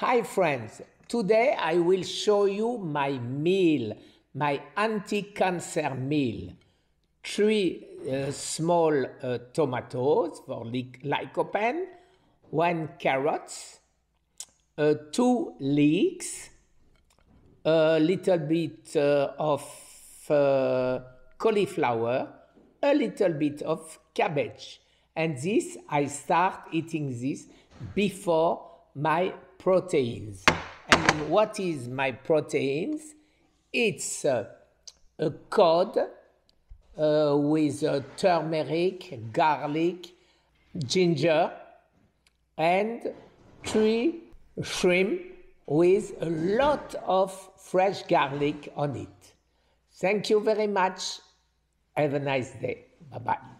Hi friends, today I will show you my meal, my anti-cancer meal. Three uh, small uh, tomatoes for lycopene, one carrots, uh, two leeks, a little bit uh, of uh, cauliflower, a little bit of cabbage. And this, I start eating this before my proteins. And what is my proteins? It's uh, a cod uh, with uh, turmeric, garlic, ginger, and three shrimp with a lot of fresh garlic on it. Thank you very much. Have a nice day. Bye bye.